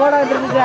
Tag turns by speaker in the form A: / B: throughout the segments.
A: போட வந்துருந்துச்சா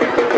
B: Thank you.